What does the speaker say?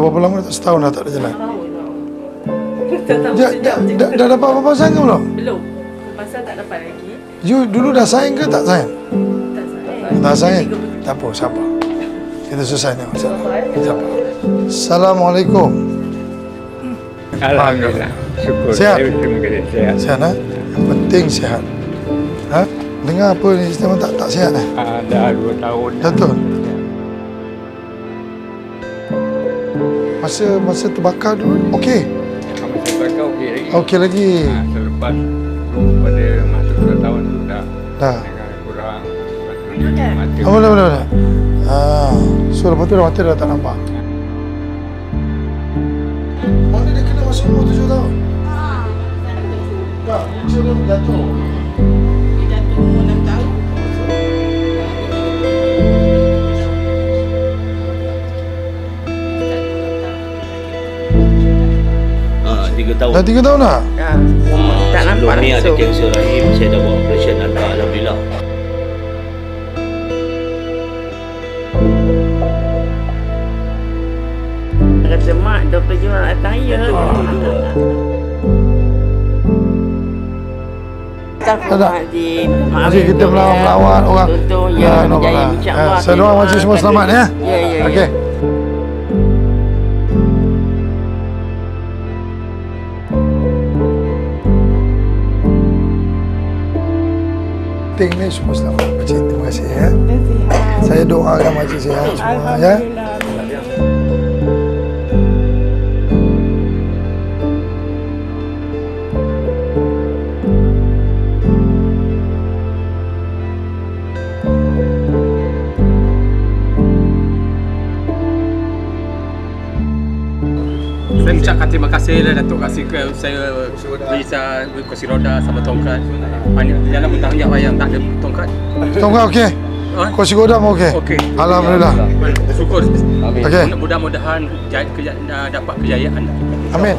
berapa lama dah setahun dah tak ada jalan. Tak tahu Dah, dah, dah, dah dapat apa-apa sayang ke belum? Belum. Pasal tak dapat lagi. You dulu dah sayang ke tak sayang? Tak sayang. Tak sayang? Tak apa, sabar. Kita selesai ni masalah. Sabar. Assalamualaikum. Alhamdulillah. Syukur. Sihat? Sihat. Sihat ha? Yang penting sihat. Ha? Dengar apa ni sistem tak tak sihat eh? Ah, dah dua tahun. Betul. Masa masa terbakar dulu okey. Kamu sebabkan okey lagi. Okey lagi. Ah, selepas tu pada masa dua tahun tu dah Dah. kurang. Dia mati. Oh, boleh, boleh, boleh. Ah, so lepas tu dah mati dah tak nampak. Mana dia kena masuk umur tujuh tahun? Tak, punca dia jatuh. Ah, tiga tahun. Dah tiga tahun dah? Ya. Tak nampak Sebelum ni ada kanser rahim, saya dah buat operation anak Alhamdulillah. Kata mak, doktor Jun nak datang ya. Tak ada. Masih kita melawan, melawan orang. Betul, ya. no Berjaya, problem. insyaAllah. Ah, Saya doa makcik semua selamat ya. Ya, ya, ya. Penting ni semua selamat. Makcik, terima kasih ya. Saya doakan makcik sihat semua ya. Saya ucapkan terima kasih lah Datuk kasih ke saya bisa kursi roda sama tongkat. Banyak jalan bertanggung jawab yang tak ada tongkat. Tongkat okey. Ha? Kursi godam okey. Okey. Alhamdulillah. Syukur. Okey. Mudah-mudahan jaya- keja- dapat kejayaan. Amin.